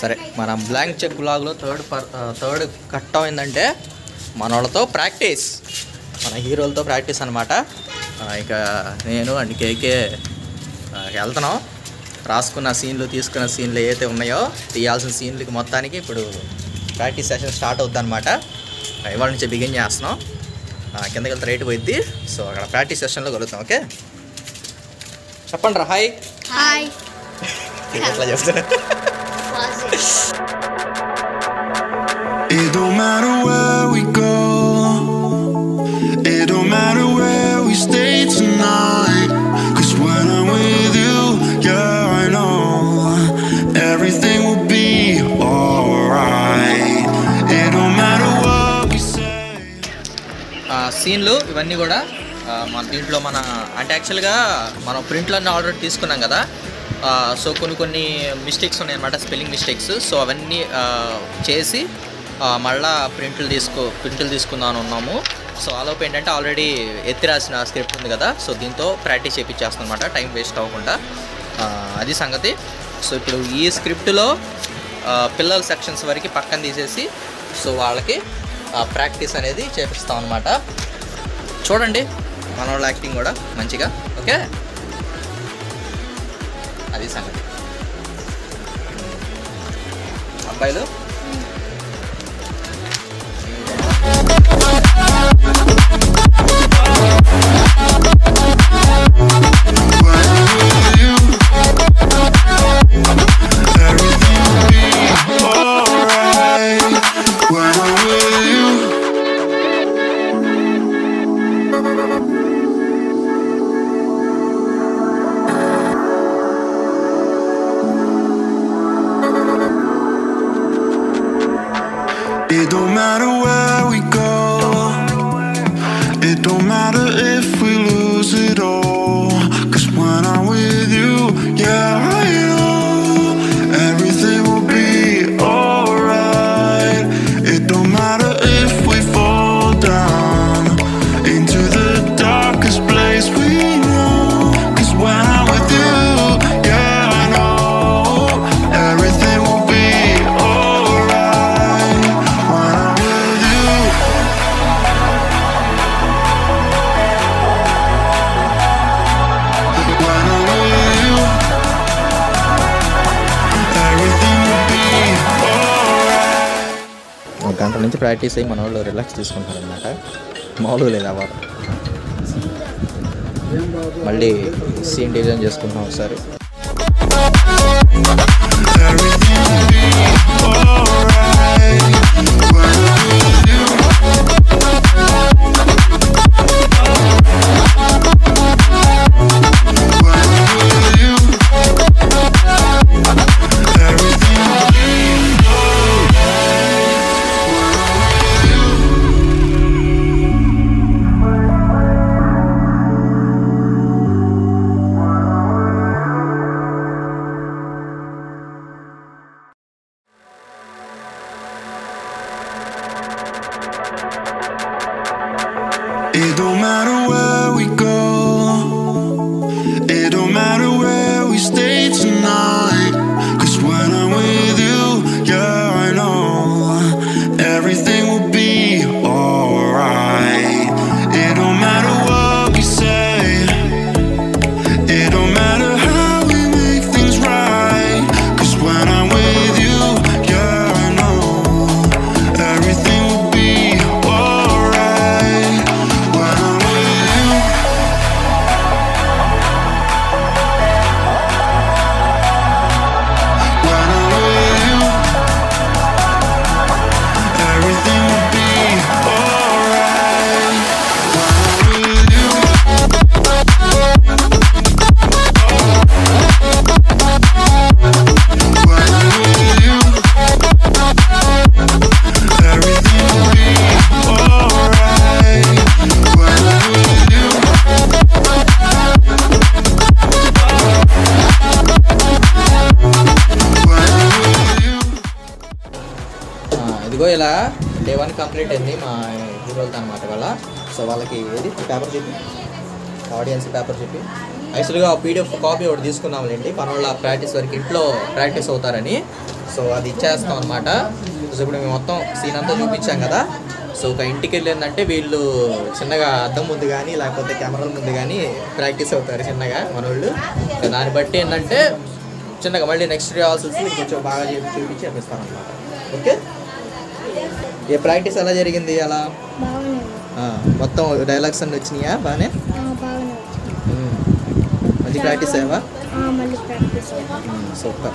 సరే మన blank check బ్లాగ్లో థర్డ్ పర్ థర్డ్ కట్టం ఏంటంటే మన వాళ్ళతో ప్రాక్టీస్ మన హీరోలతో ప్రాక్టీస్ అనమాట ఇక నేను అండ్ కేకే వెళ్తున్నాం. రాసుకున్న సీన్లు తీసుకున్న సీన్లు ఏవైతే ఉన్నాయో తీయాల్సిన సీన్లకి మొత్తానికి ఇప్పుడు ప్రాక్టీస్ సెషన్ స్టార్ట్ అవుద్ది అనమాట ఇవాళ నుంచి బిగిన్ చేస్తున్నాం. కిందకి వెళ్తే రేటు పోయిద్ది. సో అక్కడ ప్రాక్టీస్ సెషన్లో కలుగుతాం ఓకే? చెప్పండి రా హాయ్ హాయ్ ఎట్లా చెప్తున్నా? It don't matter where we go. It don't matter where we stay tonight. Cause when I'm with you, yeah, I know everything will be alright. It don't matter what we say. ఆ, సీన్లు ఇవన్నీ కూడా ఆ, మన దీంట్లో మన అంటే యాక్చువల్గా మనం ప్రింట్లో ఆర్డర్ తీసుకున్నాం కదా సో కొన్ని కొన్ని మిస్టేక్స్ ఉన్నాయన్నమాట స్పెల్లింగ్ మిస్టేక్స్ సో అవన్నీ చేసి మళ్ళా ప్రింట్లు తీసుకో ప్రింట్లు తీసుకుందాం ఉన్నాము. సో ఆలోపు ఏంటంటే ఆల్రెడీ ఎత్తి రాసిన స్క్రిప్ట్ ఉంది కదా సో దీంతో ప్రాక్టీస్ చేయించేస్తాం అనమాట టైం వేస్ట్ అవ్వకుండా అది సంగతి. సో ఇప్పుడు ఈ స్క్రిప్ట్లో పిల్లల సెక్షన్స్ వరకు పక్కన తీసేసి సో వాళ్ళకి ప్రాక్టీస్ అనేది చేపిస్తాం అనమాట చూడండి మన యాక్టింగ్ కూడా మంచిగా ఓకే? అది సంగతి అబ్బాయిలు It don't matter where we go. ఒక నుంచి ప్రాక్టీస్ అయ్యి మన వాళ్ళు రిలాక్స్ తీసుకుంటారు అనమాట మామూలుగా లేదు అవ్వదు మళ్ళీ సీన్ డిజైన్ చేసుకుంటాం ఒకసారి. ఇగో ఇదిగో ఇలా డే వన్ కంప్లీట్ అయింది మా హీరోలతో అనమాట వాళ్ళ సో వాళ్ళకి ఏది? పేపర్ చెప్పి. ఆడియన్స్ పేపర్ చెప్పి. యాక్చువల్గా పీడిఎఫ్ కాపీ ఒకటి తీసుకున్నాంలేండి మన వాళ్ళ ప్రాక్టీస్ వరకు ఇంట్లో ప్రాక్టీస్ అవుతారని. సో అది ఇచ్చేస్తాం అనమాట సో ఇప్పుడు మేము మొత్తం సీన్ అంతా చూపించాం కదా. సో ఒక ఇంటికి వెళ్ళిందంటే వీళ్ళు చిన్నగా అద్దం ముందు కానీ లేకపోతే కెమెరాల ముందు కానీ ప్రాక్టీస్ అవుతారు చిన్నగా మనోళ్ళు. దాన్ని బట్టి ఏంటంటే చిన్నగా మళ్ళీ నెక్స్ట్ రిహార్సల్స్ కొంచెం బాగా చూపించి చెప్పిస్తాను అనమాట ఓకే? ఏ ప్రాక్టీస్ ఎలా జరిగింది అలా? మొత్తం డైలాగ్స్ అన్ని వచ్చినాయా? బాగానే. మంచి ప్రాక్టీస్ అయ్యావా? ఆ, మళ్ళీ ప్రాక్టీస్ చేయాలి. సూపర్.